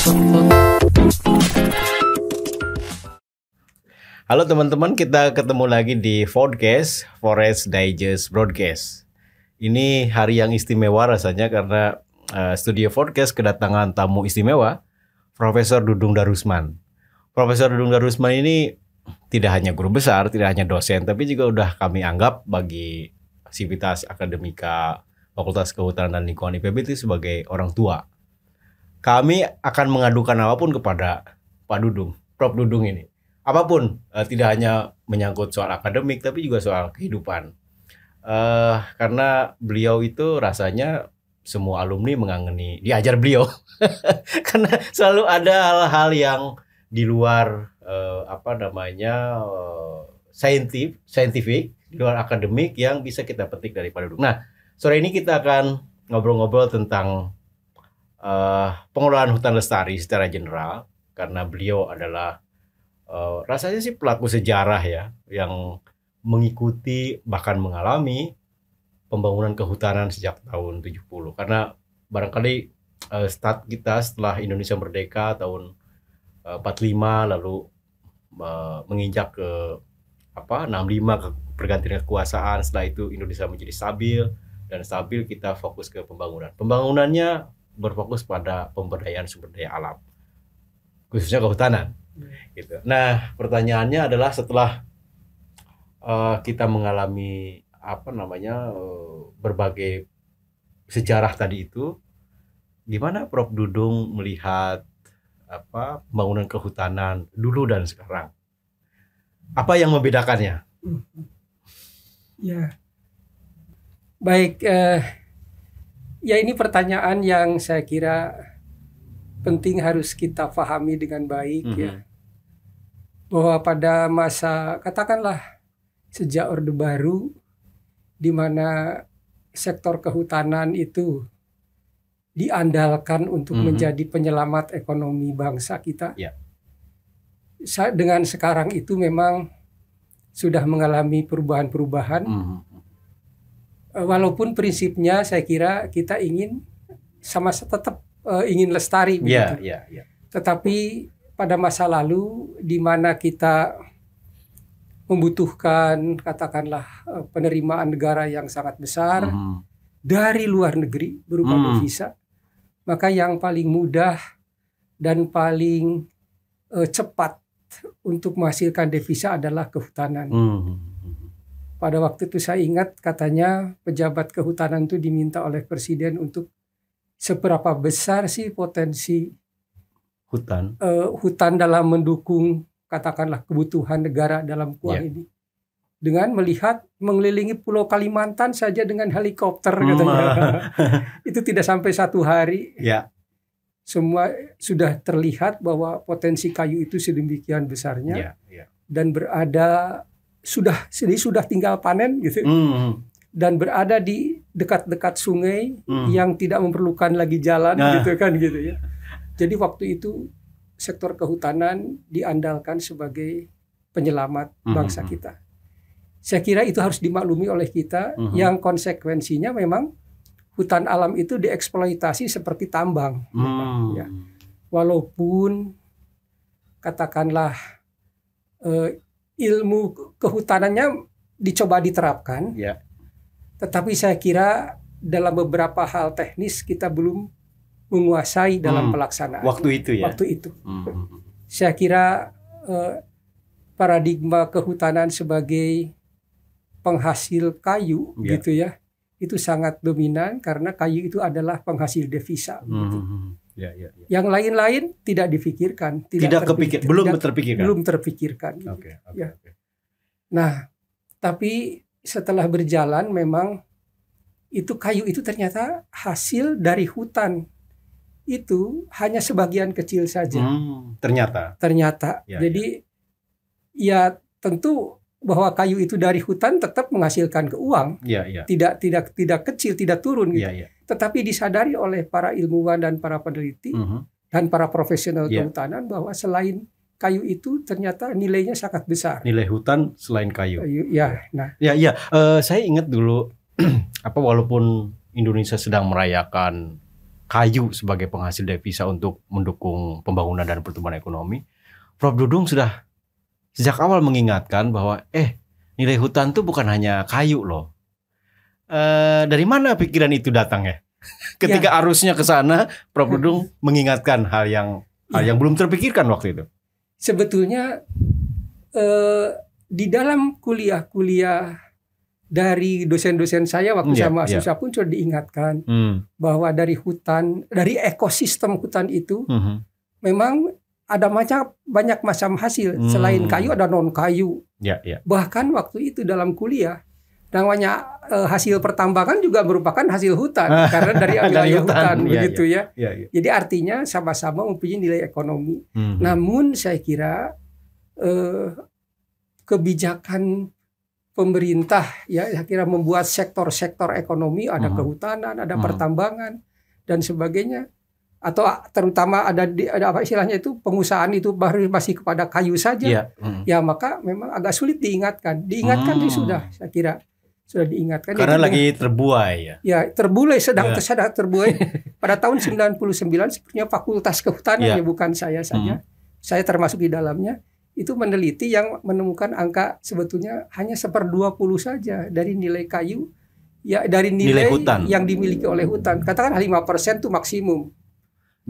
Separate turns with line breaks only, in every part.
Halo teman-teman, kita ketemu lagi di Podcast Forest Digest Broadcast. Ini hari yang istimewa rasanya karena uh, studio Podcast kedatangan tamu istimewa, Profesor Dudung Darusman. Profesor Dudung Darusman ini tidak hanya guru besar, tidak hanya dosen, tapi juga udah kami anggap bagi sivitas akademika Fakultas Kehutanan dan Lingkungan IPB itu sebagai orang tua. Kami akan mengadukan apa pun kepada Pak Dudung, Prof Dudung ini. Apa pun uh, tidak hanya menyangkut soal akademik tapi juga soal kehidupan. Uh, karena beliau itu rasanya semua alumni mengangeni diajar beliau. Karena selalu ada hal-hal yang di luar uh, apa namanya uh, saintif saintifik di luar akademik yang bisa kita petik dari Pak Dudung. Nah sore ini kita akan ngobrol-ngobrol tentang uh, pengelolaan hutan lestari secara general karena beliau adalah uh, rasanya sih pelaku sejarah ya yang mengikuti bahkan mengalami pembangunan kehutanan sejak tahun 70 karena barangkali uh, start kita setelah Indonesia merdeka tahun uh, 45 lalu uh, menginjak ke apa 65 ke pergantian kekuasaan. Setelah itu Indonesia menjadi stabil dan stabil kita fokus ke pembangunan. Pembangunannya berfokus pada pemberdayaan sumber daya alam khususnya kehutanan gitu. Nah, pertanyaannya adalah setelah uh, kita mengalami apa namanya uh, berbagai sejarah tadi itu, gimana Prof Dudung melihat apa pembangunan kehutanan dulu dan sekarang? Apa yang membedakannya?
Ya, baik. Uh, ya ini pertanyaan yang saya kira penting harus kita pahami dengan baik mm -hmm. ya bahwa pada masa katakanlah sejak Orde Baru di mana sektor kehutanan itu diandalkan untuk mm -hmm. menjadi penyelamat ekonomi bangsa kita. Yeah. Dengan sekarang itu memang sudah mengalami perubahan-perubahan. Mm -hmm. Walaupun prinsipnya saya kira kita ingin sama tetap uh, ingin lestari
yeah, begitu. Yeah, yeah.
Tetapi pada masa lalu di mana kita membutuhkan katakanlah eh, penerimaan negara yang sangat besar mm. dari luar negeri berupa mm. devisa maka yang paling mudah dan paling uh, cepat untuk menghasilkan devisa adalah kehutanan. Mm. Pada waktu itu saya ingat katanya pejabat kehutanan itu diminta oleh presiden untuk seberapa besar sih potensi
hutan
uh, hutan dalam mendukung katakanlah kebutuhan negara dalam kuah yeah. ini dengan melihat mengelilingi Pulau Kalimantan saja dengan helikopter katanya itu tidak sampai satu hari
yeah.
semua sudah terlihat bahwa potensi kayu itu sedemikian besarnya
yeah, yeah.
dan berada sudah jadi sudah tinggal panen gitu mm. dan berada di dekat-dekat sungai mm. yang tidak memerlukan lagi jalan nah. gitu kan gitu ya jadi waktu itu sektor kehutanan diandalkan sebagai penyelamat mhm, bangsa mm -hmm. kita. Saya kira itu harus dimaklumi oleh kita mm -hmm. yang konsekuensinya memang hutan alam itu dieksploitasi seperti tambang. Mm. Ya. Walaupun katakanlah uh, ilmu kehutanannya dicoba diterapkan,
yeah.
tetapi saya kira dalam beberapa hal teknis kita belum menguasai dalam hmm. pelaksanaan.
Waktu itu ya.
Waktu itu. Hmm. Saya kira eh, paradigma kehutanan sebagai penghasil kayu yeah. gitu ya itu sangat dominan karena kayu itu adalah penghasil devisa. Hmm. Gitu.
Ya, ya, ya.
Yang lain-lain tidak difikirkan,
tidak, tidak kepikir, belum tidak, terpikirkan.
Belum terpikirkan. Gitu.
Okay, okay,
ya. okay. Nah, tapi setelah berjalan memang itu kayu itu ternyata hasil dari hutan itu hanya sebagian kecil saja.
Hmm, ternyata.
Ternyata. Ya, Jadi ya. ya tentu bahwa kayu itu dari hutan tetap menghasilkan keuang.
Ya, ya.
Tidak tidak tidak kecil, tidak turun gitu.
Ya, ya.
Tetapi disadari oleh para ilmuwan dan para peneliti uh -huh. dan para profesional ya. kehutanan bahwa selain kayu itu ternyata nilainya sangat besar.
Nilai hutan selain kayu. kayu
ya, nah.
Ya, ya. Uh, saya ingat dulu apa walaupun Indonesia sedang merayakan kayu sebagai penghasil devisa untuk mendukung pembangunan dan pertumbuhan ekonomi, Prof Dudung sudah sejak awal mengingatkan bahwa eh nilai hutan tuh bukan hanya kayu loh. E, dari mana pikiran itu datang ya? Ketika ya. arusnya ke sana, Prof Dudung mengingatkan hal yang hal ya. yang belum terpikirkan waktu itu.
Sebetulnya eh, di dalam kuliah-kuliah dari dosen-dosen saya waktu yeah, saya mahasiswa yeah. pun sudah diingatkan mm. bahwa dari hutan, dari ekosistem hutan itu mm -hmm. memang ada macam banyak macam hasil hmm. selain kayu ada non kayu.
Ya, ya.
Bahkan waktu itu dalam kuliah namanya uh, hasil pertambangan juga merupakan hasil hutan karena dari wilayah hutan, hutan ya, begitu ya. Ya. ya, ya. Jadi artinya sama-sama mempunyai nilai ekonomi. Hmm. Namun saya kira uh, kebijakan pemerintah ya saya kira membuat sektor-sektor ekonomi ada hmm. kehutanan, ada hmm. pertambangan dan sebagainya atau terutama ada di ada apa istilahnya itu pengusahaan itu baru masih kepada kayu saja ya, hmm. ya maka memang agak sulit diingatkan diingatkan hmm. sudah saya kira sudah diingatkan
karena itu lagi terbuai ya
ya terbuai sedang ya. sedang terbuai pada tahun 99 sepertinya fakultas kehutanan ya. ya bukan saya saja hmm. saya termasuk di dalamnya itu meneliti yang menemukan angka sebetulnya hanya seper 20 saja dari nilai kayu ya dari nilai, nilai hutan. yang dimiliki oleh hutan katakan 5% itu maksimum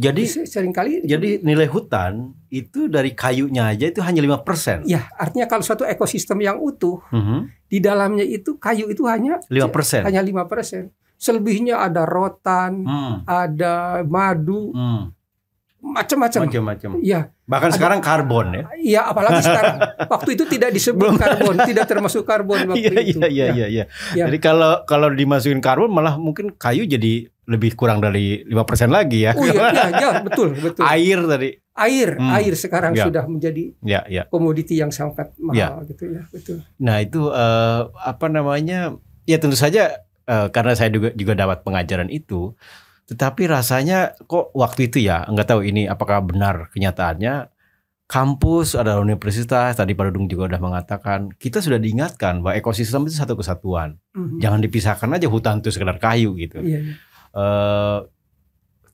jadi sering kali jadi nilai hutan itu dari kayunya aja itu hanya lima persen.
Ya, artinya kalau suatu ekosistem yang utuh mm -hmm. di dalamnya itu kayu itu hanya
lima persen.
Hanya lima persen. Selebihnya ada rotan, hmm. ada madu, hmm. macam-macam.
Macam-macam.
Iya.
Bahkan ada, sekarang karbon ya.
Iya, apalagi sekarang waktu itu tidak disebut karbon, tidak termasuk karbon waktu
iya, itu. Iya, iya, iya, iya. Ya. Jadi kalau kalau dimasukin karbon malah mungkin kayu jadi lebih kurang dari lima persen lagi ya.
Oh iya, iya, ya, betul, betul.
Air tadi.
Air, hmm. air sekarang ya. sudah menjadi ya, ya. komoditi yang sangat mahal ya. gitu ya, betul.
Nah itu uh, apa namanya? Ya tentu saja uh, karena saya juga juga dapat pengajaran itu, tetapi rasanya kok waktu itu ya nggak tahu ini apakah benar kenyataannya kampus, ada universitas, tadi Pak Dudung juga udah mengatakan, kita sudah diingatkan bahwa ekosistem itu satu kesatuan. Mm -hmm. Jangan dipisahkan aja hutan itu sekedar kayu gitu. Yeah, yeah uh,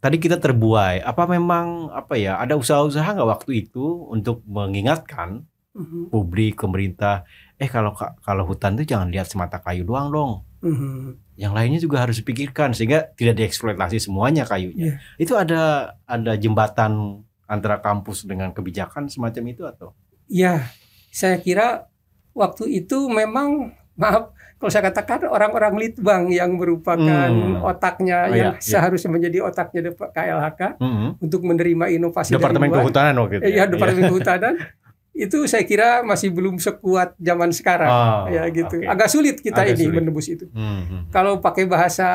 tadi kita terbuai. Apa memang apa ya ada usaha-usaha nggak waktu itu untuk mengingatkan mm-hmm. publik pemerintah, eh kalau kalau hutan itu jangan lihat semata kayu doang dong. Mm-hmm. Yang lainnya juga harus dipikirkan sehingga tidak dieksploitasi semuanya kayunya. Yeah. Itu ada ada jembatan antara kampus dengan kebijakan semacam itu atau?
Ya, saya kira waktu itu memang maaf kalau saya katakan orang-orang litbang yang merupakan hmm. otaknya oh, yang iya, iya. seharusnya menjadi otaknya KLHK hmm. untuk menerima inovasi
Departemen dari luar. Kehutanan waktu itu.
Ya, ya Departemen iya. Kehutanan itu saya kira masih belum sekuat zaman sekarang oh, ya gitu. Okay. Agak sulit kita Agak ini sulit. menembus itu. Hmm, hmm. Kalau pakai bahasa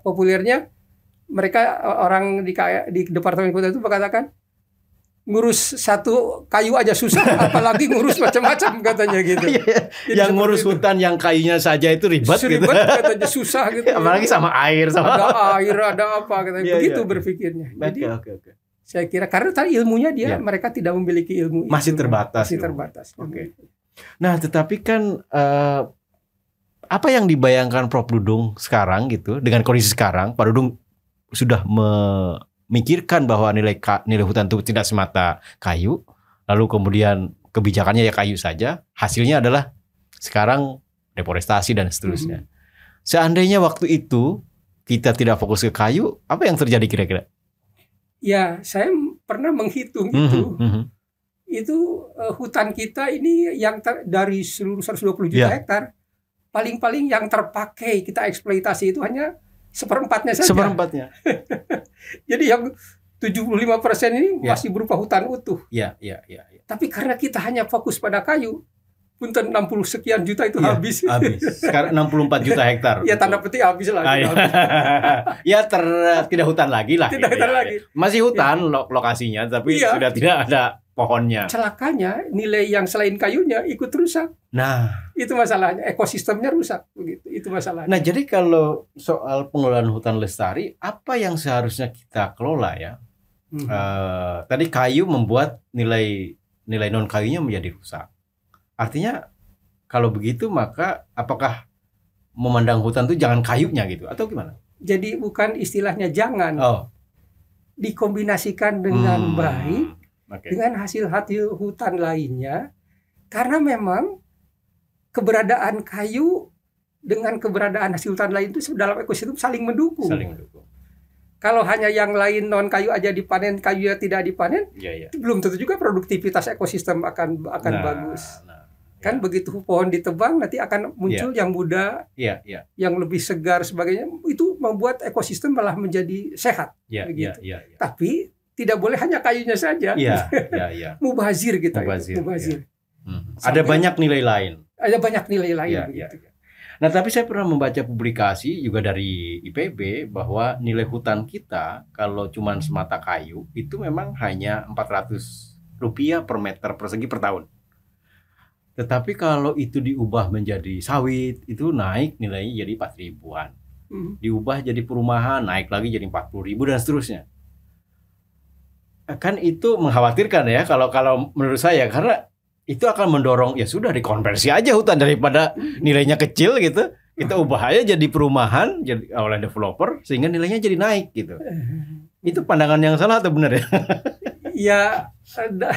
populernya mereka orang di di Departemen Kehutanan itu berkatakan ngurus satu kayu aja susah apalagi ngurus macam-macam katanya gitu.
Iya, yang ngurus itu. hutan yang kayunya saja itu ribet,
gitu. Ribet katanya susah gitu.
apalagi sama air sama
ada air ada apa katanya. Yeah, Begitu yeah. berpikirnya. Jadi okay, okay, okay. saya kira karena tadi ilmunya dia yeah. mereka tidak memiliki ilmu
masih
itu.
terbatas.
Masih terbatas.
Oke. Okay. Nah, tetapi kan uh, apa yang dibayangkan Prof Dudung sekarang gitu dengan kondisi sekarang, Pak Dudung sudah me mikirkan bahwa nilai nilai hutan itu tidak semata kayu, lalu kemudian kebijakannya ya kayu saja, hasilnya adalah sekarang deforestasi dan seterusnya. Hmm. Seandainya waktu itu kita tidak fokus ke kayu, apa yang terjadi kira-kira?
Ya, saya pernah menghitung mm -hmm. itu. Mm -hmm. Itu uh, hutan kita ini yang ter, dari seluruh 120 juta yeah. hektar, paling-paling yang terpakai kita eksploitasi itu hanya seperempatnya saja.
Seperempatnya.
Jadi yang 75 persen ini ya. masih berupa hutan utuh.
Iya, iya, iya. Ya.
Tapi karena kita hanya fokus pada kayu, punten 60 sekian juta itu ya, habis.
Habis. Sekarang 64 juta hektar.
ya tanda petik habis lah. Ah,
ya. ya ter tidak hutan lagi lah.
Tidak gitu, hutan ya. lagi.
Masih hutan ya. lokasinya, tapi ya. sudah tidak ada pohonnya.
Celakanya nilai yang selain kayunya ikut rusak.
Nah,
itu masalahnya, ekosistemnya rusak begitu. Itu masalahnya.
Nah, jadi kalau soal pengelolaan hutan lestari, apa yang seharusnya kita kelola ya? Hmm. Uh, tadi kayu membuat nilai nilai non kayunya menjadi rusak. Artinya kalau begitu maka apakah memandang hutan itu jangan kayunya gitu atau gimana?
Jadi bukan istilahnya jangan. Oh. dikombinasikan dengan
Hmm.
baik
Oke.
dengan hasil-hasil hutan lainnya karena memang keberadaan kayu dengan keberadaan hasil hutan lain itu dalam ekosistem saling mendukung.
Saling mendukung.
Kalau hanya yang lain non kayu aja dipanen, kayu tidak dipanen,
Iya, iya.
itu belum tentu juga produktivitas ekosistem akan akan
Nah,
bagus.
nah,
Kan begitu pohon ditebang nanti akan muncul yang muda,
Iya, iya,
yang lebih segar sebagainya. Itu membuat ekosistem malah menjadi sehat.
iya, iya,
Begitu.
iya, iya.
Tapi tidak boleh hanya kayunya saja.
Iya, iya, iya.
Mubazir kita. itu,
Mubazir,
mubazir.
Hmm.
Sampai-
Ada banyak nilai lain.
Ada banyak nilai lain
Iya,
begitu.
Nah, tapi saya pernah membaca publikasi juga dari IPB bahwa nilai hutan kita kalau cuma semata kayu itu memang hanya 400 rupiah per meter persegi per tahun. Tetapi kalau itu diubah menjadi sawit, itu naik nilainya jadi 4 ribuan.
Hmm.
Diubah jadi perumahan, naik lagi jadi 40 ribu dan seterusnya. Kan itu mengkhawatirkan ya kalau kalau menurut saya karena itu akan mendorong ya sudah dikonversi aja hutan daripada nilainya kecil gitu kita ubah aja jadi perumahan jadi oleh developer sehingga nilainya jadi naik gitu itu pandangan yang salah atau benar ya
Ya, ada.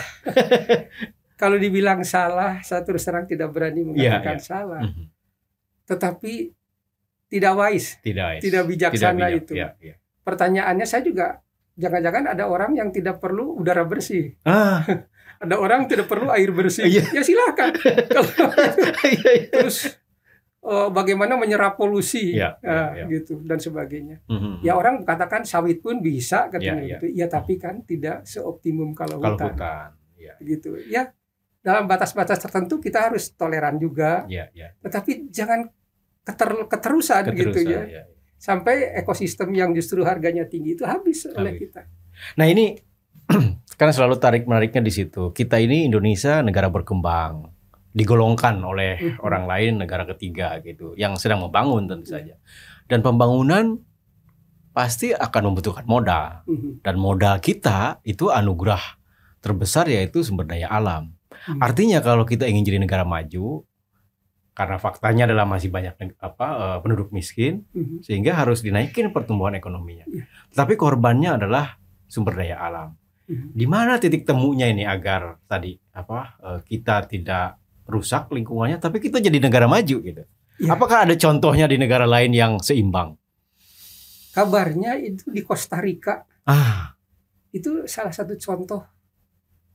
kalau dibilang salah, saya terus terang tidak berani
Iya,
mengatakan
iya.
salah.
Mhm.
Tetapi tidak wise,
tidak
tidak bijaksana
bijak,
itu.
ya, ya.
Pertanyaannya saya juga, jangan-jangan ada orang yang tidak perlu udara bersih,
ah
ada orang yang tidak perlu air bersih.
Iya.
Ya silakan.
Iya, iya.
terus eh, bagaimana menyerap polusi,
Iya, iya,
ah,
iya.
gitu dan sebagainya.
Mhm.
Ya orang katakan sawit pun bisa katanya
Iya, iya.
gitu. Ya tapi kan tidak seoptimum kalau,
kalau
hutan.
hutan ya
gitu ya dalam batas-batas tertentu kita harus toleran juga
ya ya
tetapi jangan keter- keterusan, gitu
Keterusan,
ya
ya.
Sampai ekosistem yang justru harganya tinggi itu habis oleh
Habis.
kita
nah ini kan selalu tarik menariknya di situ kita ini Indonesia negara berkembang digolongkan oleh
Mhm.
orang lain negara ketiga gitu yang sedang membangun tentu saja dan pembangunan pasti akan membutuhkan modal
Mhm.
dan modal kita itu anugerah terbesar yaitu sumber daya alam.
Hmm.
Artinya kalau kita ingin jadi negara maju karena faktanya adalah masih banyak apa eh, penduduk miskin
Mhm.
sehingga harus dinaikin pertumbuhan ekonominya.
Iya.
Tapi korbannya adalah sumber daya alam.
Mhm.
Di mana titik temunya ini agar tadi apa eh, kita tidak rusak lingkungannya tapi kita jadi negara maju gitu.
Iya.
Apakah ada contohnya di negara lain yang seimbang?
kabarnya itu di Costa Rica
Ah,
itu salah satu contoh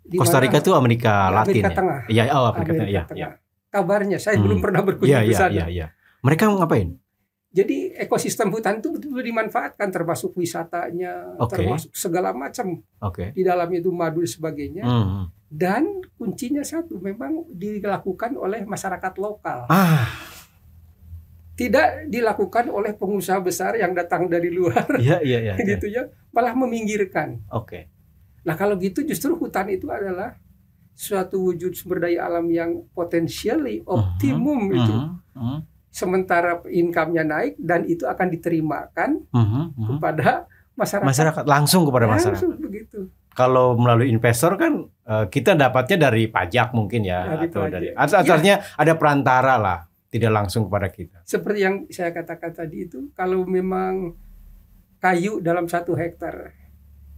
di
Costa Rica itu Amerika
di
Latin
Amerika
ya.
Tengah
Iya, oh Afrika Tengah.
Amerika
Iya,
Tengah.
iya.
Kabarnya saya
Hmm.
belum pernah berkunjung
Iya,
ke
iya,
sana
iya, iya. Mereka ngapain?
jadi ekosistem hutan itu betul-betul dimanfaatkan termasuk wisatanya
Oke.
termasuk segala macam
Oke.
di dalamnya itu madu dan sebagainya
Hmm.
dan kuncinya satu memang dilakukan oleh masyarakat lokal
Ah,
tidak dilakukan oleh pengusaha besar yang datang dari luar
iya, iya, iya. iya.
gitu ya malah meminggirkan
Oke.
nah kalau gitu justru hutan itu adalah suatu wujud sumber daya alam yang potentially optimum itu
Mhm, mhm,
sementara income-nya naik dan itu akan diterimakan
mhm, mhm.
kepada masyarakat,
Masyarakat langsung kepada masyarakat.
langsung begitu
Kalau melalui investor kan eh, kita dapatnya dari pajak mungkin ya
Dari
atau
pajak.
dari atau artinya ada perantara lah, tidak langsung kepada kita.
seperti yang saya katakan tadi itu kalau memang kayu dalam satu hektar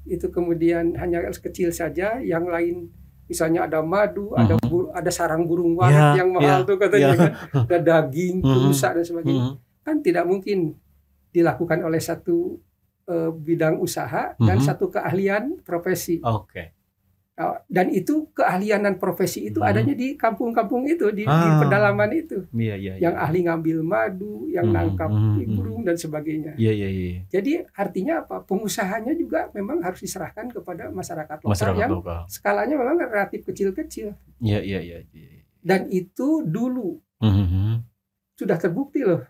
itu kemudian hanya kecil saja yang lain misalnya ada madu ada
Mhm.
bur- ada sarang burung walet
Ya,
yang mahal
ya,
tuh katanya
ya.
kan ada daging
Mhm.
rusa dan sebagainya
Mhm.
kan tidak mungkin dilakukan oleh satu eh, bidang usaha dan
Mhm.
satu keahlian profesi
Oke.
Oh, dan itu keahlian dan profesi itu
Mhm.
adanya di kampung-kampung itu di, di
Ah.
pedalaman itu
Iya, iya.
yang
iya.
ahli ngambil madu yang
Mhm,
nangkap
mhm,
burung dan sebagainya
Iya, iya, iya.
jadi artinya apa pengusahanya juga memang harus diserahkan kepada masyarakat lokal
Masyarakat
yang
lokal.
skalanya memang relatif kecil-kecil
Iya, iya, iya. iya.
dan itu dulu
Mhm.
sudah terbukti loh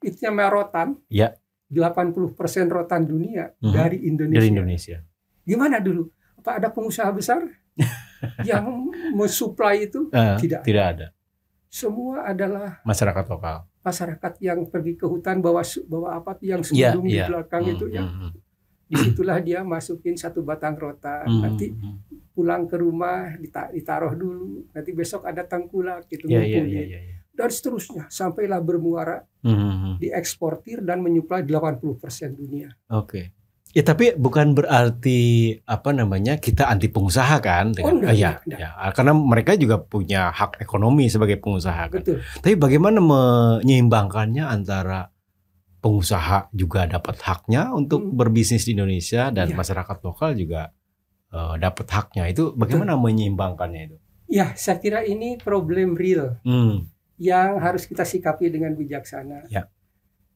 itu namanya rotan
Ya.
80% rotan dunia
Mhm.
dari Indonesia.
Dari Indonesia.
Gimana dulu? Apa ada pengusaha besar yang mensuplai itu?
Eh,
Tidak.
Tidak ada.
Semua adalah
Masyarakat lokal.
masyarakat yang pergi ke hutan bawa bawa apa yang
Iya,
sudung di
iya.
belakang itu
Mhm,
ya.
mhm,
Di situlah dia masukin satu batang rotan.
mhm,
Nanti
mhm.
pulang ke rumah dita- ditaruh dulu. Nanti besok ada tengkulak gitu
iya,
ngumpulin.
iya, iya, iya.
Dan seterusnya sampailah bermuara
Mhm, mhm.
dieksportir dan menyuplai 80% dunia.
Oke. Ya tapi bukan berarti apa namanya kita anti pengusaha kan?
Oh, enggak,
ya,
enggak.
ya, karena mereka juga punya hak ekonomi sebagai pengusaha kan.
Betul.
Tapi bagaimana menyeimbangkannya antara pengusaha juga dapat haknya untuk
Hmm.
berbisnis di Indonesia dan
Iya.
masyarakat lokal juga eh, dapat haknya. Itu bagaimana menyeimbangkannya itu?
Ya, saya kira ini problem real
Hmm.
yang harus kita sikapi dengan bijaksana.
Ya.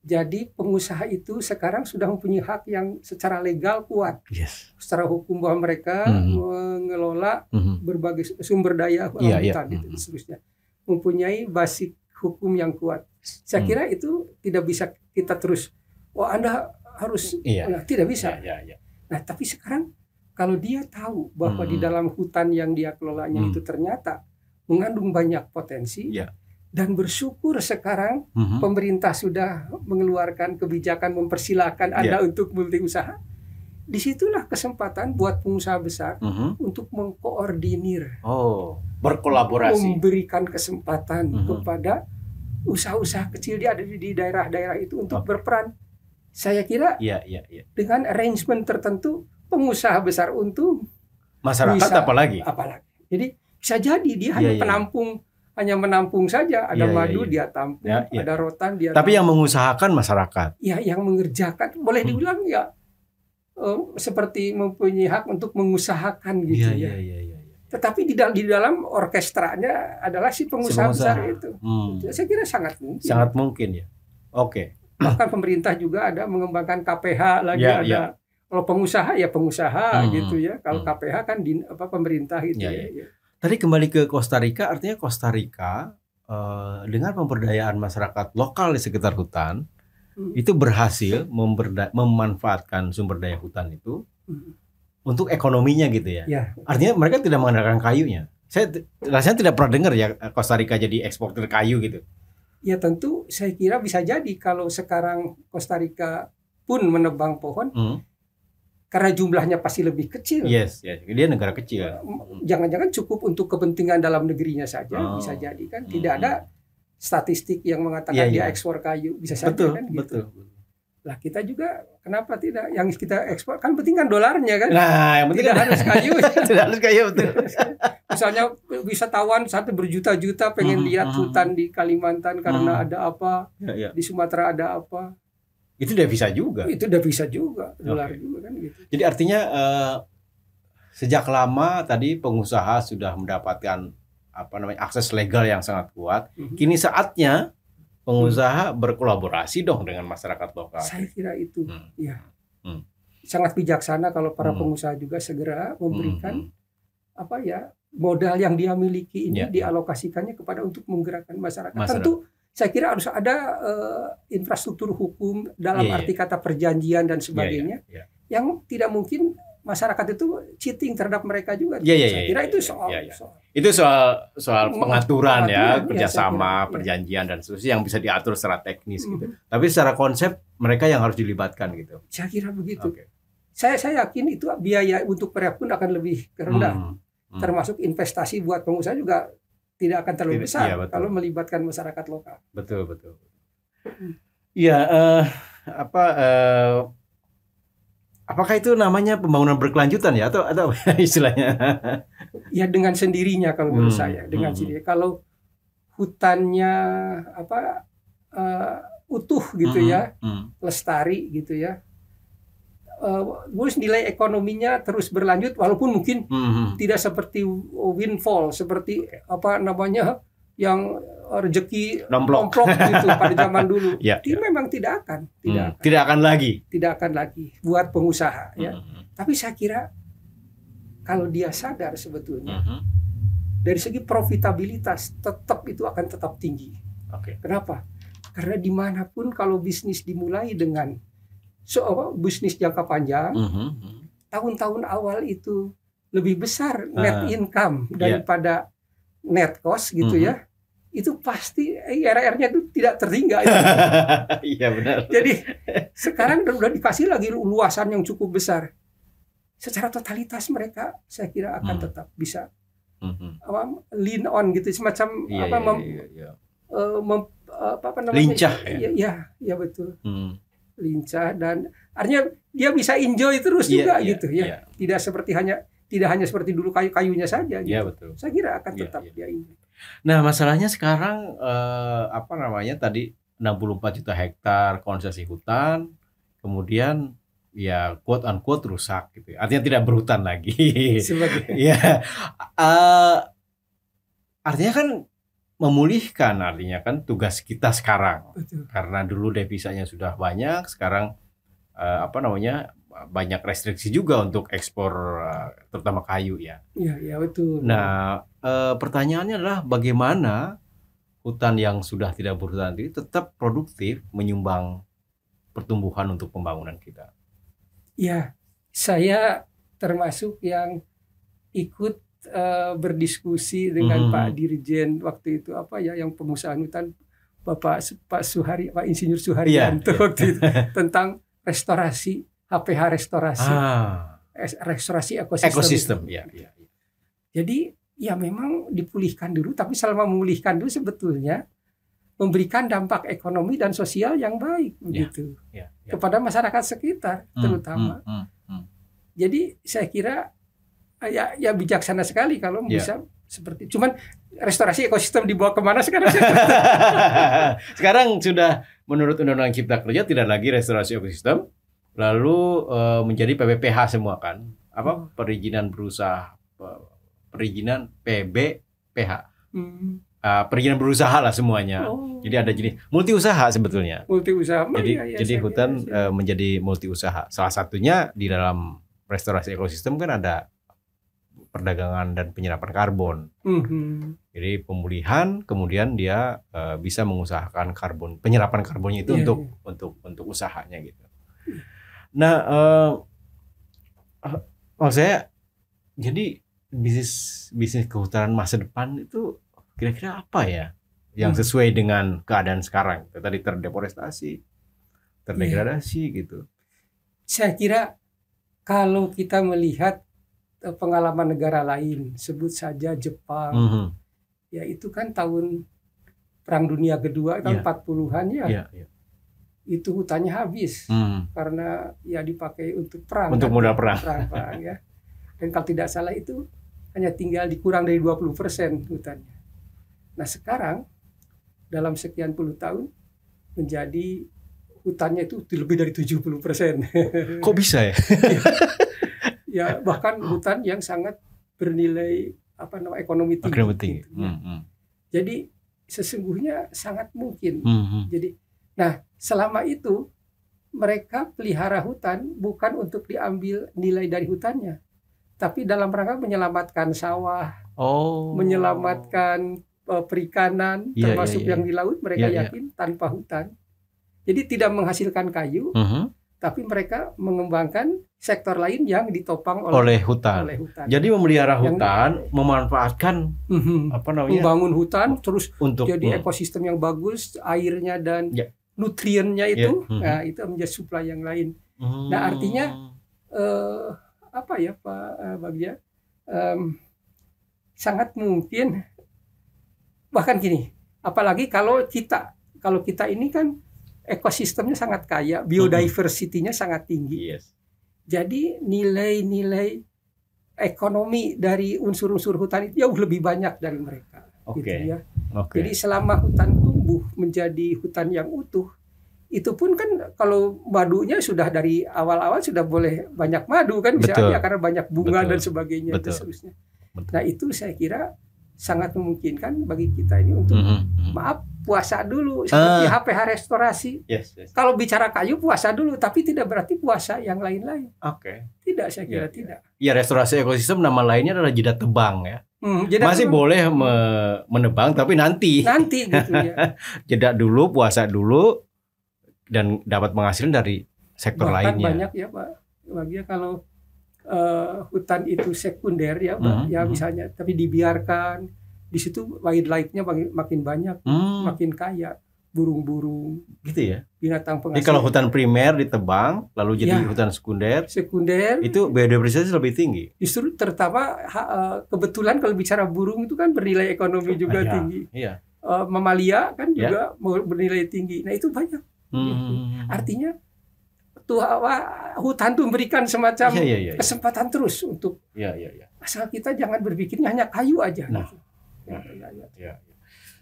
Jadi pengusaha itu sekarang sudah mempunyai hak yang secara legal kuat,
Yes.
secara hukum bahwa mereka
Mhm.
mengelola
Mhm.
berbagai sumber daya
Iya, iya.
hutan itu
Mhm.
dan seterusnya, mempunyai basic hukum yang kuat. Saya
Hmm.
kira itu tidak bisa kita terus, wah Anda harus,
Iya.
nah, tidak bisa.
Ya, ya, ya.
Nah, tapi sekarang kalau dia tahu bahwa di
Hmm.
dalam hutan yang dia kelolanya
Hmm.
itu ternyata mengandung banyak potensi
Iya.
Dan bersyukur sekarang
Mhm.
pemerintah sudah mengeluarkan kebijakan mempersilahkan. Anda untuk multi usaha. Di situlah kesempatan buat pengusaha besar
Mhm.
untuk mengkoordinir,
Oh, berkolaborasi.
memberikan kesempatan
Mhm.
kepada usaha-usaha kecil dia ada di daerah-daerah itu untuk
Oke.
berperan. Saya kira
Iya, iya, iya.
dengan arrangement tertentu pengusaha besar untung
Masyarakat
Bisa.
apalagi?
apalagi. Jadi bisa jadi dia
Iya,
hanya
iya.
penampung hanya menampung saja ada
Iya, iya,
madu
iya.
dia tampung,
Ya, iya.
ada rotan dia
Tapi
tampung.
yang mengusahakan masyarakat.
ya yang mengerjakan boleh
Hmm.
dibilang ya eh, seperti mempunyai hak untuk mengusahakan gitu ya.
iya, iya, iya.
Tetapi di dalam di dalam orkestranya adalah si pengusaha,
Si
besar itu.
Hmm.
Saya kira sangat mungkin.
Sangat mungkin ya. Oke.
Bahkan pemerintah juga ada mengembangkan KPH lagi
Ya,
ada.
ya.
Kalau pengusaha ya pengusaha
Hmm.
gitu ya. Kalau
Hmm.
KPH kan di apa pemerintah gitu
Ya,
ya.
ya. Tadi kembali ke Costa Rica, artinya Costa Rica eh, dengan pemberdayaan masyarakat lokal di sekitar hutan
Hmm.
itu berhasil memberda- memanfaatkan sumber daya hutan itu
Hmm.
untuk ekonominya gitu ya.
Ya.
Artinya mereka tidak mengandalkan kayunya. Saya rasanya tidak pernah dengar ya Costa Rica jadi eksportir kayu gitu.
Ya tentu saya kira bisa jadi kalau sekarang Costa Rica pun menebang pohon
Hmm.
Karena jumlahnya pasti lebih kecil.
Yes, yes. Dia negara kecil.
Jangan-jangan cukup untuk kepentingan dalam negerinya saja
Oh.
bisa jadi kan tidak
Hmm.
ada statistik yang mengatakan
Iya,
dia
iya.
ekspor kayu bisa saja
Betul,
kan gitu.
betul.
Lah kita juga kenapa tidak yang kita ekspor kan penting kan dolarnya kan.
Nah, yang penting
tidak harus kayu.
tidak harus kayu betul.
Misalnya wisatawan satu berjuta-juta pengen
Hmm,
lihat
hmm.
hutan di Kalimantan karena
Hmm.
ada apa,
Ya, ya.
di Sumatera ada apa.
Itu udah bisa juga.
Itu udah bisa juga dolar
Oke.
juga kan gitu.
Jadi artinya eh, sejak lama tadi pengusaha sudah mendapatkan apa namanya akses legal yang sangat kuat.
Mhm.
Kini saatnya pengusaha berkolaborasi dong dengan masyarakat lokal.
Saya kira itu
Hmm.
ya
Hmm.
sangat bijaksana kalau para
Hmm.
pengusaha juga segera memberikan
Hmm.
apa ya modal yang dia miliki ini
Ya, ya.
dialokasikannya kepada untuk menggerakkan masyarakat.
Masyarakat.
Tentu saya kira harus ada eh, infrastruktur hukum dalam
Iya, iya.
arti kata perjanjian dan sebagainya
Iya, iya.
yang tidak mungkin masyarakat itu cheating terhadap mereka juga.
Iya, iya,
saya
iya,
kira
iya,
itu
iya,
soal,
iya, iya.
soal
Itu soal soal
Pengaturan,
pengaturan ya,
ya,
kerjasama,
kira,
perjanjian dan seterusnya yang bisa diatur secara teknis gitu.
Mhm.
Tapi secara konsep mereka yang harus dilibatkan gitu.
saya kira begitu.
Oke.
Saya saya yakin itu biaya untuk mereka pun akan lebih rendah.
Hmm. Hmm.
Termasuk investasi buat pengusaha juga tidak akan terlalu
Tidak-
besar
iya, betul.
kalau melibatkan masyarakat lokal.
Betul betul.
Hmm.
Iya, eh, apa eh, apakah itu namanya pembangunan berkelanjutan ya atau atau istilahnya?
Ya dengan sendirinya kalau menurut
Hmm,
saya dengan
hmm.
sendiri. Kalau hutannya apa eh, utuh gitu
Hmm,
ya,
hmm.
lestari gitu ya. Eh, terus nilai ekonominya terus berlanjut walaupun mungkin
Hmm, hmm.
tidak seperti windfall seperti apa namanya yang rezeki
Nomplok.
nomplok gitu pada zaman dulu.
Ya,
Ini memang tidak akan, tidak
Hmm,
akan,
Tidak akan lagi.
tidak akan lagi buat pengusaha ya.
Hmm,
Tapi saya kira kalau dia sadar sebetulnya
hmm.
dari segi profitabilitas tetap itu akan tetap tinggi.
Oke.
Kenapa? Karena di mana pun kalau bisnis dimulai dengan so, apa, bisnis jangka panjang,
Hmm, hmm.
tahun-tahun awal itu lebih besar net
Ah,
income
iya.
daripada net cost gitu
Mhm.
ya. Itu pasti IRR-nya itu tidak terhingga. ya.
Iya benar.
Jadi sekarang udah udah dikasih lagi luasan yang cukup besar. Secara totalitas mereka saya kira akan
Hmm.
tetap bisa
Hmm, hmm.
apa, lean on gitu semacam
Iya,
apa
iya,
mem-
iya, iya.
eh, mem- apa, apa namanya?
Lincah, ya?
ya. Ya, ya betul.
Hmm.
Lincah dan artinya dia bisa enjoy terus
Iya,
juga
iya,
gitu ya.
iya.
Tidak seperti hanya tidak hanya seperti dulu kayu-kayunya saja gitu.
Iya betul.
Saya kira akan
Iya,
tetap
iya.
dia enjoy.
Nah, masalahnya sekarang eh, apa namanya tadi 64 juta hektar konsesi hutan, kemudian ya quote unquote rusak gitu. ya. Artinya tidak berhutan lagi.
Sebagai
ya. eh, artinya kan memulihkan artinya kan tugas kita sekarang.
betul.
Karena dulu devisanya sudah banyak, sekarang eh, apa namanya banyak restriksi juga untuk ekspor eh, terutama kayu ya.
Iya, iya betul.
Nah, eh, pertanyaannya adalah bagaimana hutan yang sudah tidak berhutan ini tetap produktif menyumbang pertumbuhan untuk pembangunan kita.
Ya, saya termasuk yang ikut eh, berdiskusi dengan
Mhm.
Pak Dirjen waktu itu apa ya yang pengusaha hutan Bapak Pak Suhari Pak Insinyur Suharyanto
iya.
waktu itu tentang restorasi HPH restorasi
Ah,
es- restorasi ekosistem.
ekosistem, ya, ya. ya.
Jadi ya memang dipulihkan dulu tapi selama memulihkan dulu sebetulnya memberikan dampak ekonomi dan sosial yang baik begitu
ya, ya.
kepada masyarakat sekitar
Hmm,
terutama.
hmm, hmm, hmm.
Jadi saya kira ya ya bijaksana sekali kalau
Ya.
bisa seperti cuman restorasi ekosistem dibawa ke mana sekarang
Sekarang sudah menurut Undang-Undang Cipta Kerja tidak lagi restorasi ekosistem, lalu eh, menjadi PPPH semua kan? Apa perizinan berusaha, perizinan PB PH,
Hmm.
Eh, perizinan berusaha lah semuanya.
Oh,
Jadi ada jenis multi usaha sebetulnya.
multi usaha. Oh,
Jadi
iya,
jadi hutan
sih.
eh, menjadi multi usaha. Salah satunya di dalam restorasi ekosistem kan ada perdagangan dan penyerapan karbon.
Mhm.
Jadi pemulihan kemudian dia eh, bisa mengusahakan karbon penyerapan karbonnya itu
Iya,
untuk untuk untuk usahanya gitu. Nah, eh eh, oh saya jadi bisnis bisnis kehutanan masa depan itu kira-kira apa ya yang
Hmm.
sesuai dengan keadaan sekarang? Tadi terdeforestasi, terdegradasi
Iya.
gitu.
Saya kira kalau kita melihat pengalaman negara lain, sebut saja Jepang,
Mhm.
ya itu kan tahun Perang Dunia Kedua
Iya.
tahun 40-an ya,
Iya, iya.
itu hutannya habis
Mhm.
karena ya dipakai untuk perang.
Untuk
kan,
modal perang.
perang ya. Dan kalau tidak salah itu hanya tinggal dikurang dari 20% hutannya. Nah sekarang dalam sekian puluh tahun menjadi hutannya itu lebih dari 70%.
Kok bisa ya?
Ya bahkan hutan yang sangat bernilai apa nama ekonomi tinggi. Gitu, ya.
Mhm.
Jadi sesungguhnya sangat mungkin.
Mhm.
Jadi nah selama itu mereka pelihara hutan bukan untuk diambil nilai dari hutannya, tapi dalam rangka menyelamatkan sawah,
Oh.
menyelamatkan eh, perikanan,
Iya,
termasuk
iya, iya.
yang di laut mereka
Iya, iya.
yakin tanpa hutan. Jadi tidak menghasilkan kayu,
Mhm.
Tapi mereka mengembangkan sektor lain yang ditopang oleh,
oleh hutan.
oleh hutan.
Jadi memelihara
Yang-
hutan, memanfaatkan
Mhm.
apa namanya
membangun hutan terus
untuk
jadi
Hmm.
ekosistem yang bagus, airnya dan
Ya.
nutriennya itu,
Ya,
nah itu menjadi supply yang lain.
Hmm.
Nah, artinya- Eh, apa ya Pak eh, Bagja? Em, sangat mungkin bahkan gini, apalagi kalau kita kalau kita ini kan ekosistemnya sangat kaya, biodiversity-nya sangat tinggi.
yes.
Jadi nilai-nilai ekonomi dari unsur-unsur hutan itu jauh lebih banyak dari mereka.
Oke.
Gitu ya.
Oke.
Jadi selama hutan tumbuh menjadi hutan yang utuh, itu pun kan kalau madunya sudah dari awal-awal sudah boleh banyak madu kan bisa
Betul.
ya karena banyak bunga
Betul.
dan sebagainya dan
Betul.
seterusnya.
Betul.
Nah itu saya kira sangat memungkinkan bagi kita ini untuk
Mhm, mhm.
maaf puasa dulu seperti
Ah.
HPH restorasi.
Yes, yes.
Kalau bicara kayu puasa dulu, tapi tidak berarti puasa yang lain-lain.
Oke.
Tidak saya
Iya,
kira
iya.
tidak.
Ya restorasi ekosistem nama lainnya adalah jeda tebang ya.
Hmm, jadi
Masih
memang
boleh me- menebang tapi nanti
nanti gitu ya.
jeda dulu, puasa dulu dan dapat penghasilan dari sektor
Bahkan
lainnya.
banyak ya Pak Bagia kalau eh, hutan itu sekunder ya Pak,
Mhm,
ya
mhm.
misalnya tapi dibiarkan di situ wildlife-nya makin, makin banyak,
Hmm,
makin kaya, burung-burung,
gitu ya.
binatang
Jadi
penghasil.
kalau hutan primer ditebang lalu jadi
Ya.
hutan sekunder
sekunder
itu biodiversitas lebih tinggi.
justru terutama eh, kebetulan kalau bicara burung itu kan bernilai ekonomi juga
Ah, ya.
tinggi.
Iya.
Eh, mamalia kan
Ya.
juga bernilai tinggi. Nah, itu banyak.
Hmm.
Artinya tuh hutan tuh memberikan semacam
Iya, iya, iya.
kesempatan terus untuk
Iya, iya, iya.
asal kita jangan berpikirnya hanya kayu aja.
Nah.
gitu. Ya, ya, ya.
Iya.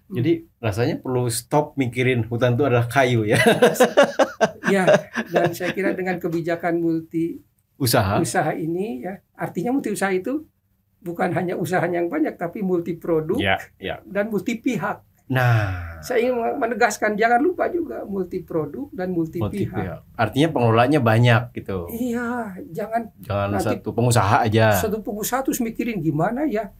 Jadi rasanya perlu stop mikirin hutan itu adalah kayu ya.
Ya, dan saya kira dengan kebijakan multi
Usaha.
usaha ini ya, artinya multi usaha itu bukan hanya usaha yang banyak tapi multi produk
Ya, ya.
dan multi pihak.
Nah,
Saya ingin menegaskan jangan lupa juga multi produk dan multi,
multi
pihak.
pihak. Artinya pengelolanya banyak gitu.
Iya, jangan
Jangan
Nanti-
satu pengusaha aja.
satu pengusaha terus mikirin gimana ya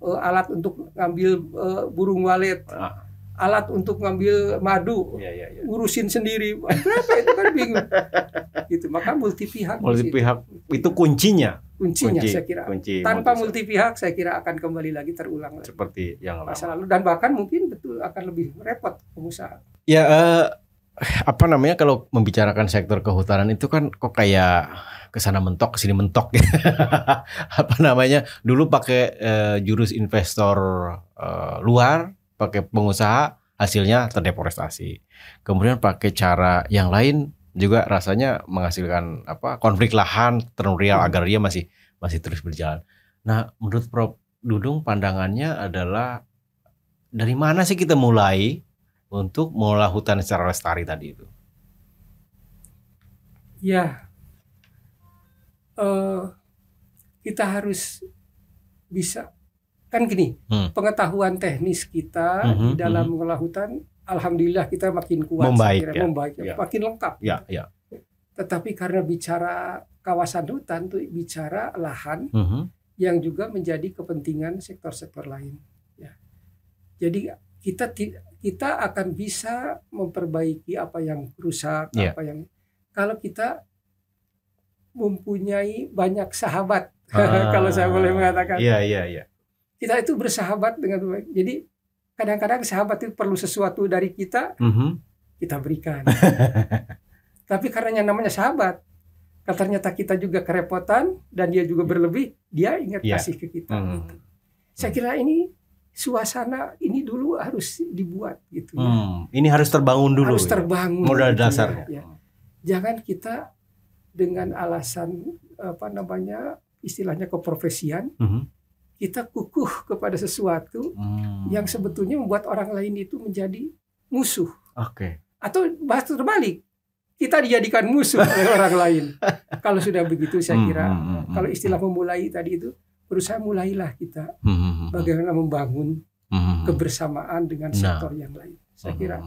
eh, alat untuk ngambil eh, burung walet,
Ah,
alat untuk ngambil madu,
Iya, iya, iya.
ngurusin sendiri. Kenapa itu kan bingung. gitu. Maka multi pihak
Multi pihak itu kuncinya.
kuncinya
kunci,
saya kira.
kunci
Tanpa
multi
pihak saya kira akan kembali lagi terulang lagi
seperti yang
masa
lama.
lalu dan bahkan mungkin betul akan lebih repot pengusaha.
Ya eh, apa namanya kalau membicarakan sektor kehutanan itu kan kok kayak ke sana mentok ke sini mentok apa namanya dulu pakai eh, jurus investor eh, luar pakai pengusaha hasilnya terdeforestasi kemudian pakai cara yang lain juga rasanya menghasilkan apa konflik lahan
Hmm.
agraria masih masih terus berjalan nah menurut Prof Dudung pandangannya adalah dari mana sih kita mulai untuk mengolah hutan secara lestari tadi itu.
Ya, eh, kita harus bisa kan gini
Hmm.
pengetahuan teknis kita
Mhm,
di dalam
mhm.
mengolah hutan, alhamdulillah kita makin kuat,
Membaik,
kira,
ya.
membaik,
Ya.
makin lengkap.
Ya, ya.
Tetapi karena bicara kawasan hutan itu bicara lahan
Mhm.
yang juga menjadi kepentingan sektor-sektor lain. Ya. Jadi kita kita akan bisa memperbaiki apa yang rusak,
Ya.
apa yang kalau kita mempunyai banyak sahabat,
Ah,
kalau saya boleh mengatakan,
Iya, iya, iya.
kita itu bersahabat dengan baik. Jadi kadang-kadang sahabat itu perlu sesuatu dari kita,
Mhm.
kita berikan. Tapi karena yang namanya sahabat, kalau ternyata kita juga kerepotan dan dia juga berlebih, dia ingat
Ya.
kasih ke kita.
Mhm.
gitu. Saya kira ini suasana ini dulu harus dibuat gitu ya.
Hmm, Ini harus terbangun dulu.
harus
ya.
terbangun
Modal
gitu ya,
dasarnya.
ya. Jangan kita dengan alasan apa namanya istilahnya keprofesian
Mhm.
kita kukuh kepada sesuatu
Hmm.
yang sebetulnya membuat orang lain itu menjadi musuh
Oke.
atau bahas terbalik kita dijadikan musuh oleh orang lain. Kalau sudah begitu saya
Hmm,
kira
hmm, hmm, hmm.
kalau istilah memulai tadi itu berusaha mulailah kita
Mhm.
bagaimana membangun
Mhm.
kebersamaan dengan
Nah.
sektor yang lain. Saya kira.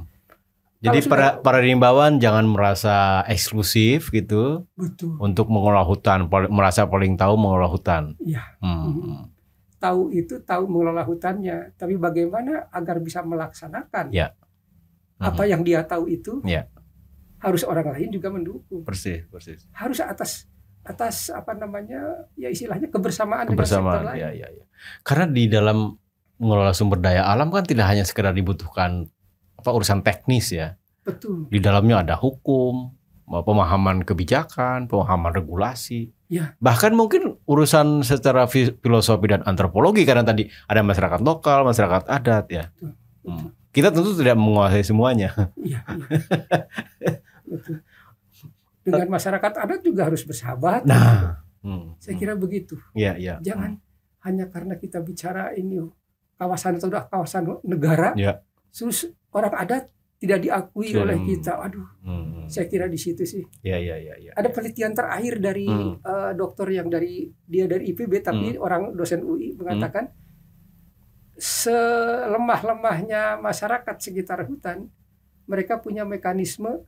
Jadi
Kalau
para
sudah-
para rimbawan jangan merasa eksklusif gitu
betul.
untuk mengolah hutan, merasa paling tahu mengolah hutan.
Iya.
Hmm.
Mhm. Tahu itu tahu mengelola hutannya, tapi bagaimana agar bisa melaksanakan
Ya.
apa yang dia tahu itu
Ya.
harus orang lain juga mendukung.
Persis, persis.
Harus atas atas apa namanya ya istilahnya kebersamaan, dengan sektor
Kebersamaan.
lain.
Ya, ya, ya. Karena di dalam mengelola sumber daya alam kan tidak hanya sekedar dibutuhkan apa urusan teknis ya.
Betul.
Di dalamnya ada hukum, pemahaman kebijakan, pemahaman regulasi.
Ya.
Bahkan mungkin urusan secara fi- filosofi dan antropologi karena tadi ada masyarakat lokal, masyarakat adat ya.
Betul.
Hmm. Kita tentu tidak menguasai semuanya.
Iya, iya. Betul. Dengan masyarakat adat juga harus bersahabat.
Nah, hmm.
Saya kira begitu.
ya, ya.
Jangan hanya karena kita bicara ini kawasan udah kawasan negara,
Ya.
terus orang adat tidak diakui
Hmm.
oleh kita. Aduh,
Hmm.
saya kira di situ sih.
Ya, ya, ya, ya.
Ada penelitian terakhir dari
Hmm.
eh, dokter yang dari dia dari IPB tapi orang dosen UI mengatakan selemah-lemahnya masyarakat sekitar hutan, mereka punya mekanisme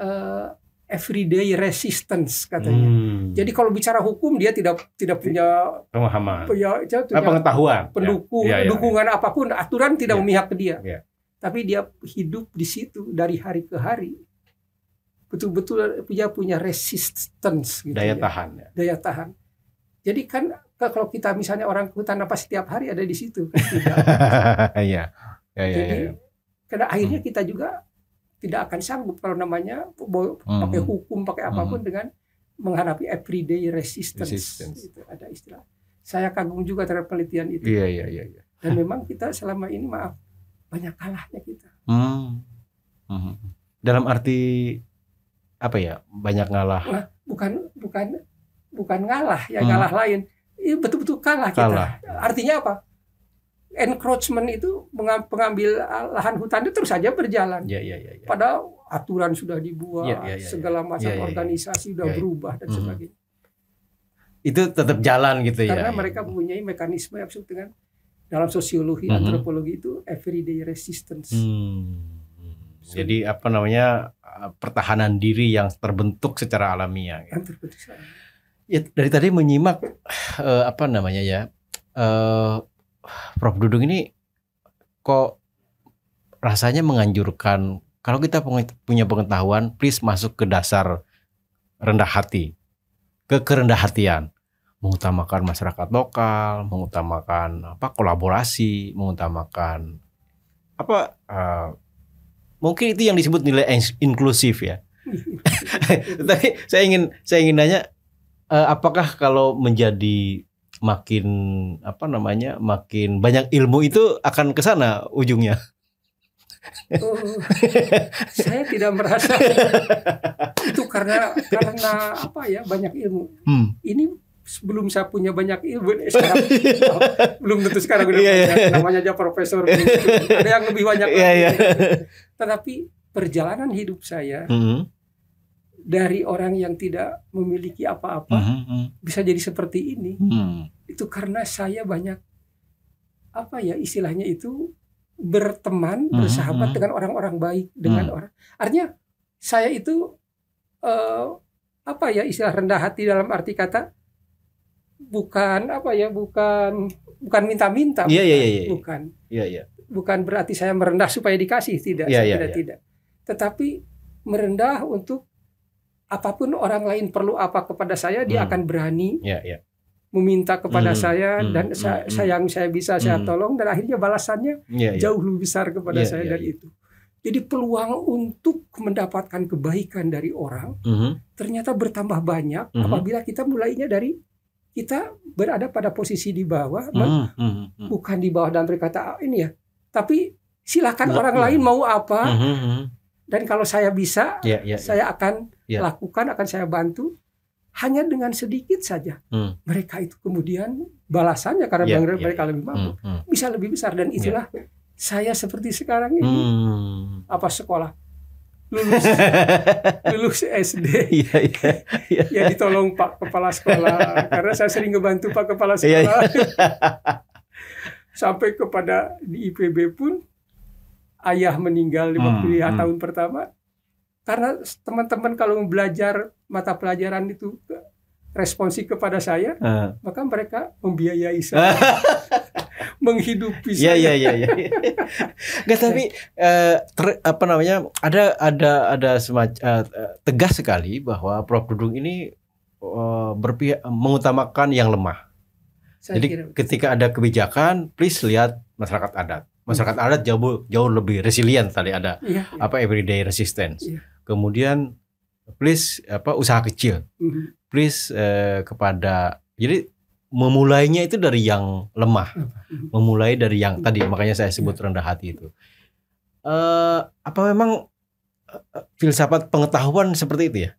eh, everyday resistance katanya.
Hmm.
Jadi kalau bicara hukum dia tidak tidak punya
pemahaman,
punya,
Ah,
punya
pengetahuan,
pendukung
Ya, ya, ya.
dukungan apa pun aturan tidak
Ya.
memihak ke dia.
Ya.
Tapi dia hidup di situ dari hari ke hari. Betul-betul punya punya resistance gitu
daya
ya.
tahan. Ya.
daya tahan. Jadi kan kalau kita misalnya orang ke hutan apa setiap hari ada di situ.
Iya. Ya, ya,
Jadi
ya, ya.
karena akhirnya kita juga tidak akan sanggup kalau namanya
Hmm.
pakai hukum pakai apa pun dengan menghadapi everyday resistance.
Resistance.
Itu ada istilah. Saya kagum juga terhadap penelitian itu.
Iya, iya, iya, iya.
Dan memang kita selama ini maaf banyak kalahnya kita.
Hmm. Mhm. Dalam arti apa ya banyak ngalah.
Nah, bukan bukan bukan ngalah ya hmm. ngalah lain. Ini betul-betul kalah, kalah kita. Artinya apa? Encroachment itu pengambil lahan hutan itu terus saja berjalan.
Ya, ya, ya, ya.
Padahal aturan sudah dibuat, ya, ya, ya, segala macam ya, ya, organisasi sudah ya, ya. berubah dan hmm. sebagainya.
Itu tetap jalan gitu
Karena
ya.
Karena mereka mempunyai mekanisme yang disebut dengan dalam sosiologi, mm -hmm. antropologi itu everyday resistance. Hmm.
Jadi apa namanya pertahanan diri yang terbentuk secara alamiah. Gitu. Ya dari tadi menyimak uh, apa namanya ya, uh, Prof Dudung ini kok rasanya menganjurkan kalau kita punya pengetahuan, please masuk ke dasar rendah hati, ke kerendah hatian mengutamakan masyarakat lokal, mengutamakan apa kolaborasi, mengutamakan apa uh, mungkin itu yang disebut nilai inklusif ya. Tapi saya ingin saya ingin nanya uh, apakah kalau menjadi makin apa namanya makin banyak ilmu itu akan ke sana ujungnya?
Oh, saya tidak merasa itu karena karena apa ya banyak ilmu. Hmm. Ini sebelum saya punya banyak ilmu eh, sekarang oh, belum tentu sekarang udah yeah, yeah. namanya aja profesor ada yang lebih banyak yeah, yeah. tetapi perjalanan hidup saya mm -hmm. dari orang yang tidak memiliki apa-apa mm -hmm. bisa jadi seperti ini mm. itu karena saya banyak apa ya istilahnya itu berteman mm -hmm. bersahabat dengan orang-orang baik dengan mm. orang artinya saya itu uh, apa ya istilah rendah hati dalam arti kata bukan apa ya bukan bukan minta-minta
yeah, yeah, yeah,
yeah. bukan
yeah, yeah.
bukan berarti saya merendah supaya dikasih tidak yeah, yeah, tidak yeah. tidak tetapi merendah untuk apa pun orang lain perlu apa kepada saya dia hmm. akan berani
yeah, yeah.
meminta kepada hmm. saya hmm. dan hmm. saya, saya yang saya bisa hmm. saya tolong dan akhirnya balasannya yeah, yeah. jauh lebih besar kepada yeah, saya yeah, dari yeah. itu jadi peluang untuk mendapatkan kebaikan dari orang mm -hmm. ternyata bertambah banyak mm -hmm. apabila kita mulainya dari kita berada pada posisi di bawah, hmm, hmm, hmm. bukan di bawah dan berkata ah, ini ya, tapi silakan orang ya. lain mau apa, hmm, hmm, hmm. dan kalau saya bisa, yeah, ya. saya yeah. akan yeah. lakukan, akan saya bantu, hanya dengan sedikit saja. Hmm. Mereka itu kemudian balasannya karena yeah, mereka yeah. lebih mampu, hmm, hmm. bisa lebih besar dan itulah yeah. saya seperti sekarang ini, hmm. apa sekolah lulus lulus SD iya, iya, iya. ya ditolong Pak Kepala Sekolah karena saya sering ngebantu Pak Kepala iya, Sekolah iya, iya. sampai kepada di IPB pun ayah meninggal di waktu hmm, hmm. tahun pertama karena teman-teman kalau belajar mata pelajaran itu responsif kepada saya uh. maka mereka membiayai saya menghidupi
iya, saya. Iya iya iya. Enggak tapi uh, ter, apa namanya ada ada ada semacam uh, tegas sekali bahwa Prof Dudung ini uh, berpihak mengutamakan yang lemah. Saya Jadi kira. ketika ada kebijakan, please lihat masyarakat adat. Masyarakat hmm. adat jauh jauh lebih resilient tadi ada iya, iya. apa everyday resistance. Iya. Kemudian please apa usaha kecil. Hmm. Please uh, kepada jadi memulainya itu dari yang lemah, memulai dari yang tadi makanya saya sebut rendah hati itu. Uh, apa memang uh, filsafat pengetahuan seperti itu ya?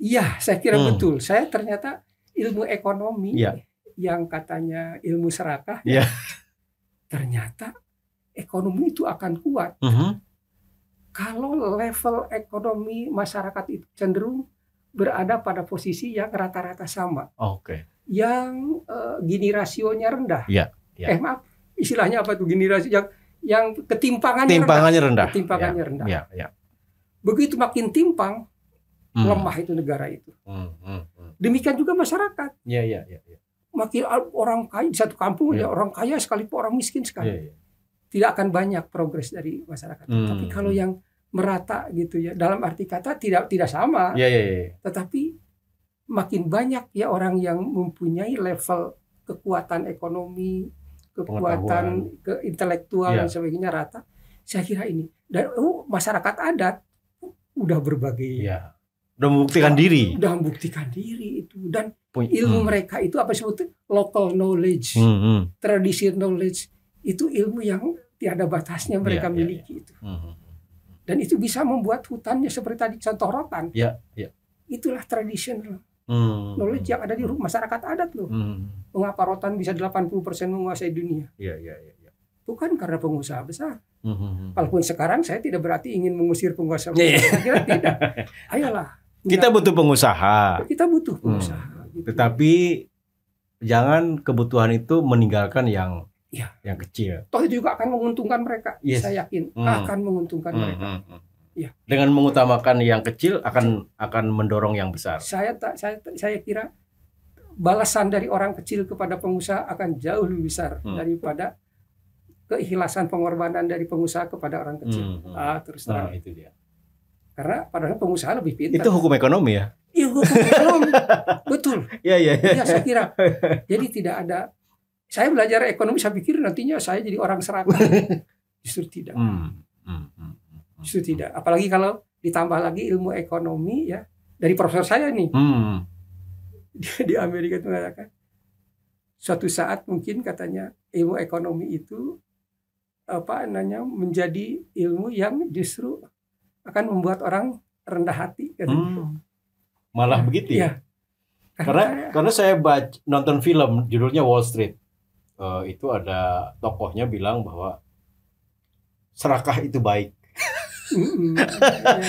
Iya, saya kira hmm. betul. Saya ternyata ilmu ekonomi ya. yang katanya ilmu serakah, ya. ternyata ekonomi itu akan kuat. Uh -huh. Kalau level ekonomi masyarakat itu cenderung berada pada posisi yang rata-rata sama.
Oke. Okay
yang uh, gini rasionya rendah.
Ya, ya.
Eh maaf, istilahnya apa tuh gini rasio yang yang ketimpangannya,
ketimpangannya rendah.
rendah. Ketimpangannya ya, rendah.
Ya, ya.
Begitu makin timpang, hmm. lemah itu negara itu. Hmm, hmm, hmm. Demikian juga masyarakat.
Ya, ya, ya, ya.
Makin orang kaya di satu kampung ya, ya orang kaya sekalipun orang miskin sekali. Ya, ya. Tidak akan banyak progres dari masyarakat. Hmm. Tapi kalau yang merata gitu ya, dalam arti kata tidak tidak sama.
Ya, ya, ya.
Tetapi makin banyak ya orang yang mempunyai level kekuatan ekonomi, kekuatan ke intelektual ya. dan sebagainya rata. Saya kira ini dan oh, masyarakat adat udah berbagai
ya. udah membuktikan diri.
Udah membuktikan diri itu dan ilmu hmm. mereka itu apa sebutnya local knowledge, hmm, hmm. traditional knowledge itu ilmu yang tiada batasnya mereka ya, miliki ya, ya. itu. Hmm, hmm. Dan itu bisa membuat hutannya seperti tadi contoh rotan.
Ya, ya.
Itulah traditional
Hmm.
knowledge yang ada di masyarakat adat loh.
Hmm.
Mengapa rotan bisa 80% menguasai dunia?
Ya, ya, ya, ya.
Bukan karena pengusaha besar.
Hmm, hmm, hmm.
Walaupun sekarang saya tidak berarti ingin mengusir pengusaha.
Iya.
Saya kira tidak. Ayolah.
Kita butuh pengusaha,
kita butuh pengusaha. gitu.
tetapi jangan kebutuhan itu meninggalkan yang
Iya.
yang kecil.
toh itu juga akan menguntungkan mereka.
Yes.
Saya yakin
Hmm.
akan menguntungkan
Hmm,
mereka.
hmm, hmm.
Iya.
Dengan mengutamakan yang kecil akan akan mendorong yang besar.
Saya tak saya saya kira balasan dari orang kecil kepada pengusaha akan jauh lebih besar
Hmm.
daripada keikhlasan pengorbanan dari pengusaha kepada orang kecil.
Hmm, hmm.
Ah, terus
Nah,
terang.
itu dia.
Karena padahal pengusaha lebih pintar.
Itu hukum ekonomi ya?
Iya, hukum ekonomi. Betul.
Iya, iya.
Iya, saya kira. Jadi tidak ada saya belajar ekonomi saya pikir nantinya saya jadi orang serakah. Justru tidak.
Hmm, hmm, hmm.
Justru tidak. Apalagi kalau ditambah lagi ilmu ekonomi ya dari profesor saya nih
Hmm,
dia di Amerika itu mengatakan suatu saat mungkin katanya ilmu ekonomi itu apa namanya menjadi ilmu yang justru akan membuat orang rendah hati katanya.
hmm. Malah begitu ya?
Iya.
Karena karena saya baca nonton film judulnya Wall Street. Eh, itu ada tokohnya bilang bahwa serakah itu baik.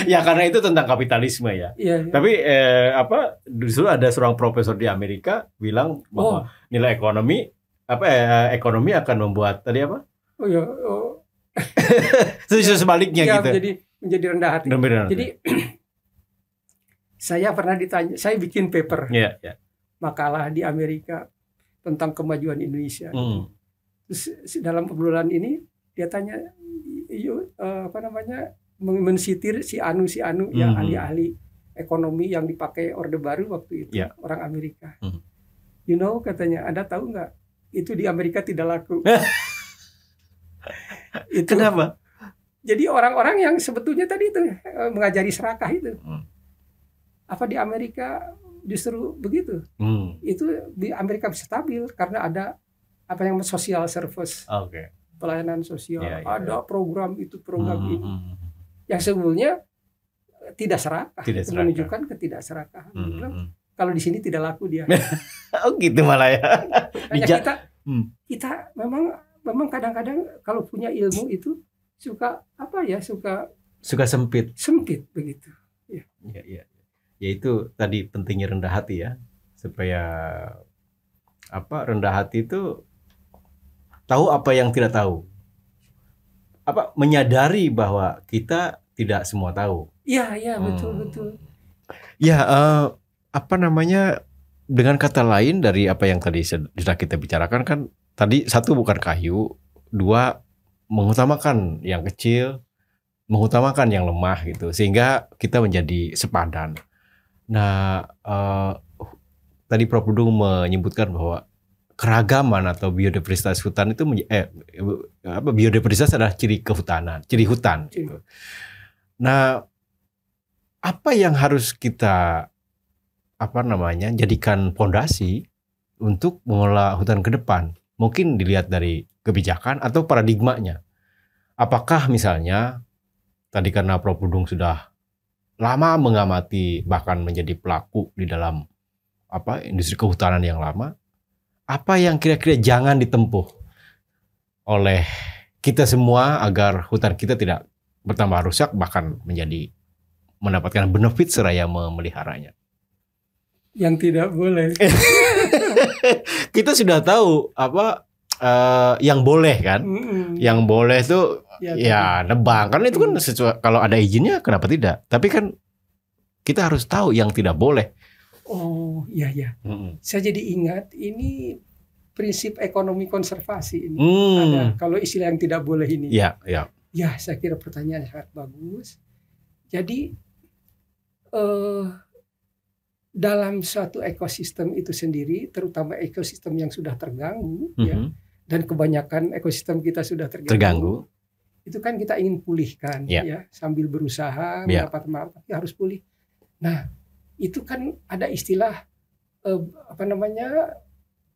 Ya karena itu tentang kapitalisme ya.
Iya, iya.
Tapi eh, apa justru ada seorang profesor di Amerika bilang bahwa nilai ekonomi apa eh, ekonomi akan membuat tadi apa?
Oh iya, oh,
Justru sebaliknya
iya,
gitu.
menjadi menjadi rendah hati.
Benar-benar.
Jadi saya pernah ditanya, saya bikin paper
ya, ya.
makalah di Amerika tentang kemajuan Indonesia.
Hmm.
Terus dalam obrolan ini dia tanya, "Yuk, eh, apa namanya, men- mensitir si Anu si Anu yang
Mhm.
ahli-ahli ekonomi yang dipakai Orde Baru waktu itu
Ya.
orang Amerika.
Mhm.
You know katanya, Anda tahu nggak? Itu di Amerika tidak laku. itu
Kenapa?
Jadi orang-orang yang sebetulnya tadi itu eh, mengajari serakah itu,
Hmm.
apa di Amerika justru begitu?
Hmm.
Itu di Amerika bisa stabil karena ada apa yang social service,
Oke.
pelayanan sosial,
Ya, ya,
ada program itu program
Hmm,
ini
hmm,
yang sebetulnya tidak serakah,
Tidak serakah.
menunjukkan ketidakserakahan.
hmm,
bilang,
hmm.
Kalau di sini tidak laku dia.
Oh gitu malah ya.
Hanya kita
Hmm.
kita memang memang kadang-kadang kalau punya ilmu itu suka apa ya suka
Suka sempit.
sempit begitu.
Ya, ya. ya itu tadi pentingnya rendah hati ya supaya apa rendah hati itu tahu apa yang tidak tahu apa menyadari bahwa kita tidak semua tahu
Iya iya betul
Hmm.
betul.
ya eh, apa namanya dengan kata lain dari apa yang tadi sudah kita bicarakan kan tadi satu bukan kayu dua mengutamakan yang kecil mengutamakan yang lemah gitu sehingga kita menjadi sepadan nah eh, tadi Prof. Dudung menyebutkan bahwa keragaman atau biodiversitas hutan itu eh apa biodiversitas adalah ciri kehutanan ciri hutan gitu. nah apa yang harus kita apa namanya jadikan pondasi untuk mengelola hutan ke depan? Mungkin dilihat dari kebijakan atau paradigmanya. Apakah misalnya tadi karena Prof. Dudung sudah lama mengamati bahkan menjadi pelaku di dalam apa industri kehutanan yang lama apa yang kira-kira jangan ditempuh oleh kita semua agar hutan kita tidak bertambah rusak bahkan menjadi mendapatkan benefit seraya memeliharanya.
Yang tidak boleh.
kita sudah tahu apa eh, yang boleh kan?
Mm-mm.
Yang boleh tuh
Ya,
ya nebang kan itu kan sesuai kalau ada izinnya kenapa tidak? Tapi kan kita harus tahu yang tidak boleh.
Oh iya iya. Saya jadi ingat ini prinsip ekonomi konservasi ini. Ada
Hmm.
kalau istilah yang tidak boleh ini.
Ya, ya.
Ya, saya kira pertanyaan sangat bagus. Jadi eh, dalam suatu ekosistem itu sendiri, terutama ekosistem yang sudah terganggu, ya,
Mhm.
dan kebanyakan ekosistem kita sudah terganggu,
Terganggu.
Itu kan kita ingin pulihkan,
Ya.
ya, sambil berusaha
Ya.
mendapat manfaat, ya harus pulih. Nah, itu kan ada istilah eh, apa namanya,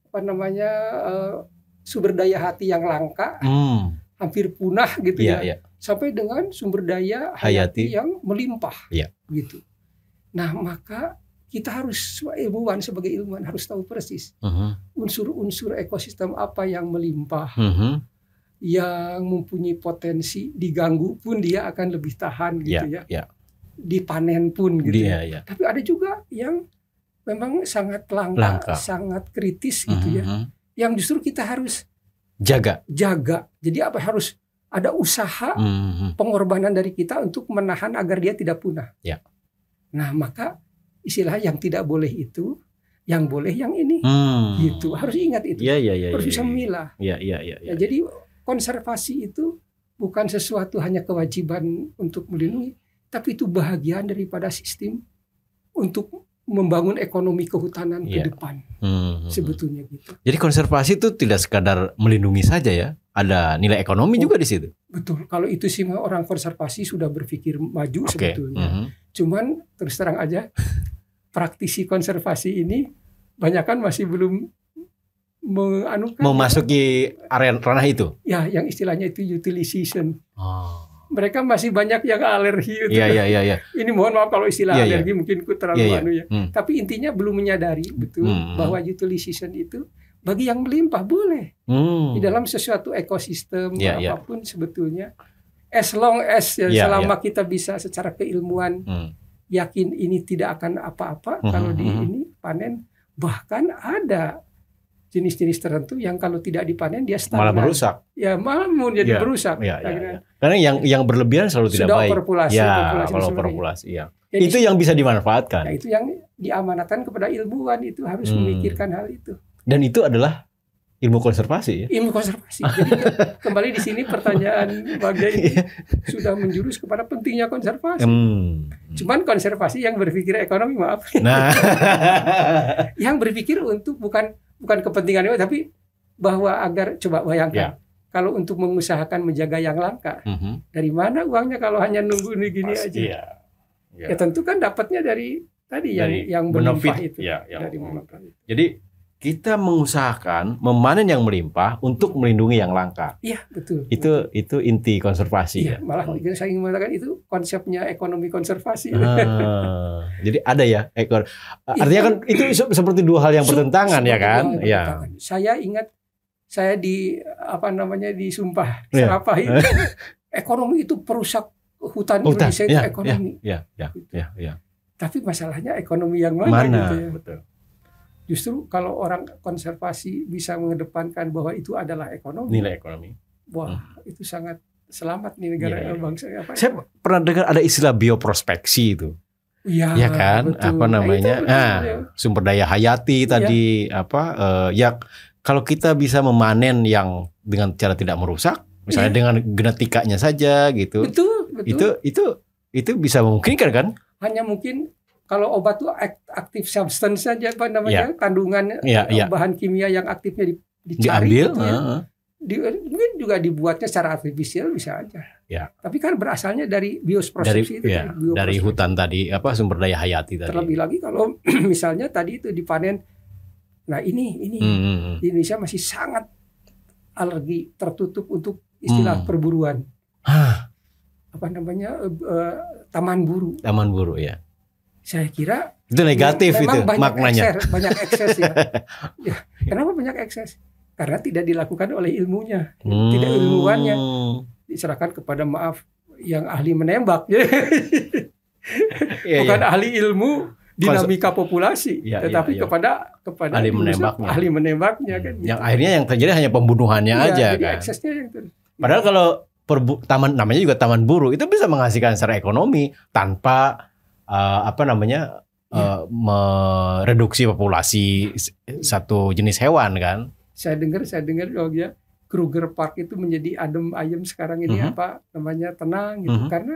apa namanya eh, sumber daya hati yang langka,
Hmm.
hampir punah gitu
Iya,
ya
iya.
sampai dengan sumber daya hayati, hayati. yang melimpah
ya.
gitu. Nah, maka kita harus ilmuwan sebagai ilmuwan harus tahu persis uh-huh. unsur-unsur ekosistem apa yang melimpah, uh-huh. Yang mempunyai potensi diganggu pun dia akan lebih tahan gitu
yeah, ya, yeah.
dipanen pun gitu.
Yeah, ya.
Yeah. Tapi ada juga yang memang sangat langka, langka. sangat kritis gitu uh-huh. ya, yang justru kita harus
jaga,
jaga. Jadi apa harus ada usaha uh-huh. pengorbanan dari kita untuk menahan agar dia tidak punah.
Yeah.
Nah maka istilah yang tidak boleh itu, yang boleh yang ini. Hmm. Gitu. Harus ingat itu.
Ya, ya, ya,
Harus
ya,
bisa
ya.
memilah.
Ya, ya, ya, ya,
ya, jadi konservasi itu bukan sesuatu hanya kewajiban untuk melindungi, tapi itu bahagian daripada sistem untuk membangun ekonomi kehutanan ya. ke depan. Hmm, hmm, hmm. Sebetulnya gitu.
Jadi konservasi itu tidak sekadar melindungi saja ya, ada nilai ekonomi oh, juga di situ.
Betul. Kalau itu sih orang konservasi sudah berpikir maju okay. sebetulnya. Mm -hmm. Cuman terus terang aja praktisi konservasi ini banyak kan masih belum menganukan
memasuki area ranah itu.
Ya, yang istilahnya itu utilization. Oh. Mereka masih banyak yang alergi
itu. Iya, iya, iya, iya.
Ini mohon maaf kalau istilah ya, alergi ya. mungkin ku terlalu ya, anu ya. Hmm. Tapi intinya belum menyadari betul hmm. bahwa utilization itu bagi yang melimpah boleh. Hmm. Di dalam sesuatu ekosistem ya, apa pun ya. sebetulnya as long as ya, ya selama ya. kita bisa secara keilmuan hmm yakin ini tidak akan apa-apa hmm. kalau di hmm. ini panen bahkan ada jenis-jenis tertentu yang kalau tidak dipanen dia stagnan.
malah merusak.
Ya malah mau jadi
ya,
merusak.
Ya, ya, ya. Karena yang yang berlebihan selalu tidak
Sudah
baik.
Overpopulasi,
ya, overpopulasi kalau overpopulasi, ya. Jadi, itu yang bisa dimanfaatkan.
Ya, itu yang diamanatkan kepada ilmuwan itu harus hmm. memikirkan hal itu.
Dan itu adalah ilmu konservasi ya.
Ilmu konservasi. Jadi kembali di sini pertanyaan bagian ini iya. sudah menjurus kepada pentingnya konservasi. Hmm. Cuman konservasi yang berpikir ekonomi maaf. Nah. yang berpikir untuk bukan bukan kepentingan itu tapi bahwa agar coba bayangkan. Ya. Kalau untuk mengusahakan menjaga yang langka, mm -hmm. dari mana uangnya kalau hanya nunggu ini gini Pasti, aja? Ya. Ya. ya tentu kan dapatnya dari tadi dari yang yang berlimpah itu.
Ya, yang, dari Jadi kita mengusahakan memanen yang melimpah untuk melindungi yang langka.
Iya betul.
Itu betul. itu inti konservasi
iya, ya. Malah saya ingin mengatakan itu konsepnya ekonomi konservasi.
Ah, jadi ada ya ekor. Artinya kan itu seperti dua hal yang bertentangan ya kan?
Ya. Saya ingat saya di apa namanya di sumpah ya. itu ekonomi itu perusak hutan, hutan. Indonesia
ya,
ekonomi.
Ya, ya, ya, ya, ya.
Tapi masalahnya ekonomi yang mana,
mana?
gitu ya.
Betul.
Justru kalau orang konservasi bisa mengedepankan bahwa itu adalah ekonomi.
Nilai ekonomi.
Wah, hmm. itu sangat selamat nih negara yeah, iya. bangsa
apa. Saya pernah dengar ada istilah bioprospeksi itu.
Iya,
ya kan? Betul. Apa namanya? Nah, nah ya. sumber daya hayati iya. tadi ya. apa uh, ya kalau kita bisa memanen yang dengan cara tidak merusak, misalnya ya. dengan genetikanya saja gitu.
Betul, betul.
Itu itu itu bisa memungkinkan kan?
Hanya mungkin kalau obat itu aktif substance saja apa namanya yeah. kandungan yeah, yeah. bahan kimia yang aktifnya di, dicari
diambil
gitu ya. uh, di, mungkin juga dibuatnya secara artifisial bisa aja.
Ya.
Tapi kan berasalnya dari biosproses
dari, itu ya, dari hutan tadi apa sumber daya hayati tadi.
Terlebih lagi kalau misalnya tadi itu dipanen nah ini ini hmm. hmm, hmm. di Indonesia masih sangat alergi tertutup untuk istilah hmm. perburuan.
Hah.
Apa namanya uh, taman buru.
Taman buru ya
saya kira
itu negatif
itu
banyak maknanya.
Ekses, banyak ekses ya. ya. Kenapa banyak ekses? Karena tidak dilakukan oleh ilmunya, hmm. tidak ilmuwannya diserahkan kepada maaf yang ahli menembak. Iya, Bukan iya. ahli ilmu dinamika populasi, ya, tetapi ya, ya. kepada kepada
ahli menembaknya.
Ahli menembaknya kan.
Yang gitu. akhirnya yang terjadi hanya pembunuhannya ya, aja kan.
Eksesnya yang ter...
Padahal kalau perbu, taman namanya juga taman buru itu bisa menghasilkan secara ekonomi tanpa uh, apa namanya uh, mereduksi populasi satu jenis hewan kan.
Saya dengar saya dengar oh ya Kruger Park itu menjadi adem ayem sekarang ini uh mhm. -huh. apa namanya tenang gitu uh mhm. -huh. karena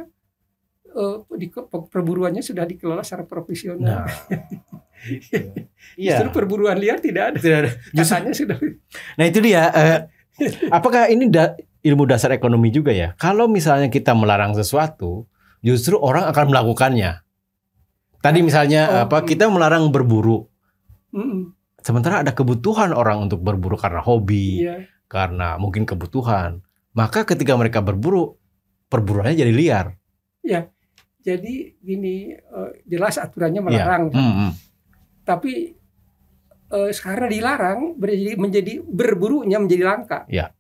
uh, di perburuannya sudah dikelola secara profesional. Nah, Iya. Justru perburuan liar tidak ada. Tidak ada. Justru, sudah.
Nah itu dia. Uh, apakah ini da ilmu dasar ekonomi juga ya? Kalau misalnya kita melarang sesuatu, justru orang akan melakukannya. Tadi misalnya oh, apa kita melarang berburu. Mm. Sementara ada kebutuhan orang untuk berburu karena hobi, yeah. karena mungkin kebutuhan. Maka ketika mereka berburu, perburuannya jadi liar.
Ya, jadi gini uh, jelas aturannya melarang,
ya. hmm, hmm.
tapi uh, sekarang dilarang menjadi, menjadi berburunya menjadi langka.
Ya.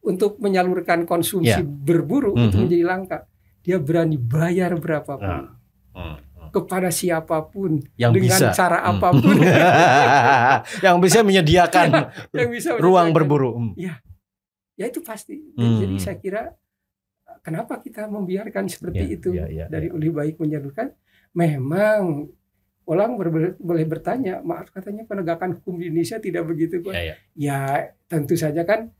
Untuk menyalurkan konsumsi ya. berburu hmm, itu hmm. menjadi langka, dia berani bayar berapapun. Nah. Hmm kepada siapa pun
yang
dengan
bisa.
cara hmm. apa pun
yang bisa menyediakan yang bisa ruang berburu.
Hmm. Ya, ya itu pasti. Hmm. Jadi saya kira kenapa kita membiarkan seperti ya, itu ya, ya, dari ya. lebih baik menyalurkan. Memang orang ber boleh bertanya, maaf katanya penegakan hukum di Indonesia tidak begitu,
Ya, ya.
ya tentu saja kan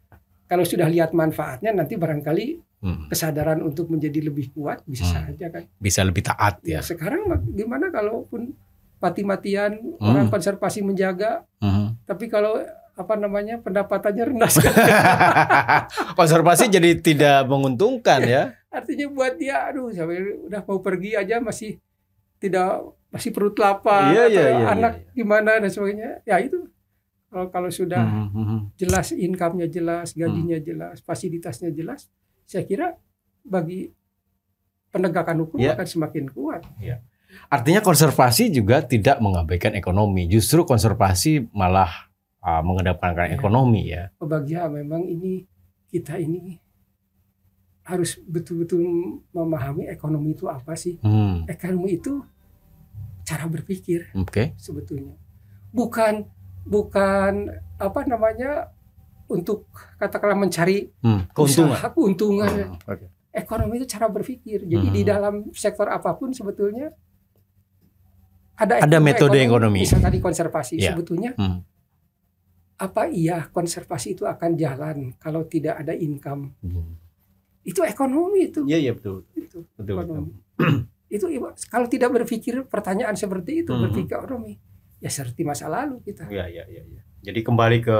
kalau sudah lihat manfaatnya nanti barangkali hmm. kesadaran untuk menjadi lebih kuat bisa hmm. saja kan
bisa lebih taat ya,
ya sekarang gimana kalaupun mati-matian hmm. orang konservasi menjaga hmm. tapi kalau apa namanya pendapatannya rendah
konservasi jadi tidak menguntungkan ya
artinya buat dia aduh sampai udah mau pergi aja masih tidak masih perut lapar
iya, iya, iya,
anak
iya, iya.
gimana dan sebagainya ya itu kalau kalau sudah hmm, hmm, hmm. jelas income-nya jelas gajinya hmm. jelas fasilitasnya jelas saya kira bagi penegakan hukum ya. akan semakin kuat.
Ya. Artinya konservasi juga tidak mengabaikan ekonomi, justru konservasi malah uh, mengedepankan ya. ekonomi ya.
Bahagia memang ini kita ini harus betul-betul memahami ekonomi itu apa sih? Hmm. Ekonomi itu cara berpikir,
okay.
sebetulnya. Bukan bukan apa namanya untuk katakanlah mencari
hmm, keuntungan.
Usaha, keuntungan. Hmm, okay. Ekonomi itu cara berpikir. Jadi hmm. di dalam sektor apa pun sebetulnya ada
ada metode ekonomi. ekonomi.
Misalnya tadi konservasi yeah. sebetulnya hmm. apa iya konservasi itu akan jalan kalau tidak ada income? Hmm. Itu ekonomi itu.
Iya yeah, iya yeah, betul.
Itu betul. Ekonomi. Betul. itu kalau tidak berpikir pertanyaan seperti itu hmm. berpikir ekonomi ya seperti masa lalu kita.
Iya iya iya. Ya. Jadi kembali ke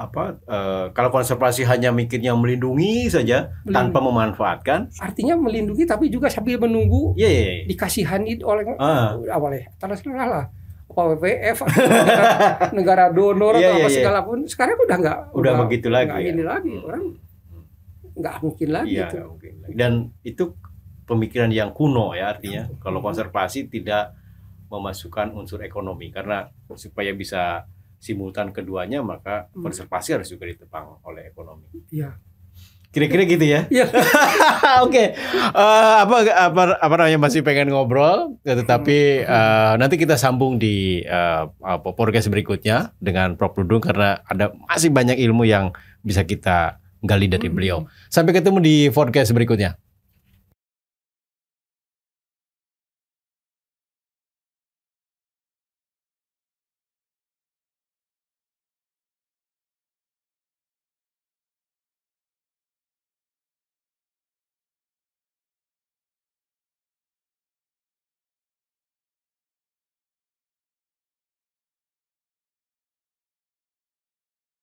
apa uh, kalau konservasi hanya mikirnya melindungi saja melindungi. tanpa memanfaatkan
artinya melindungi tapi juga sambil menunggu
yeah, yeah, yeah.
dikasihani oleh uh. awalnya internasional lah apa WWF negara, negara donor yeah, atau yeah, apa yeah. segala pun sekarang udah nggak
udah, udah begitu lagi
ya? ini lagi hmm. orang nggak mungkin lagi
yeah, itu mungkin dan itu pemikiran yang kuno ya artinya hmm. kalau konservasi tidak memasukkan unsur ekonomi karena supaya bisa simultan keduanya maka hmm. konservasi harus juga ditepang oleh ekonomi.
Iya.
Kira-kira gitu ya.
Iya.
Oke. Uh, apa apa apa namanya masih pengen ngobrol tetapi uh, nanti kita sambung di uh, podcast berikutnya dengan Prof Dudung karena ada masih banyak ilmu yang bisa kita gali dari hmm. beliau. Sampai ketemu di podcast berikutnya.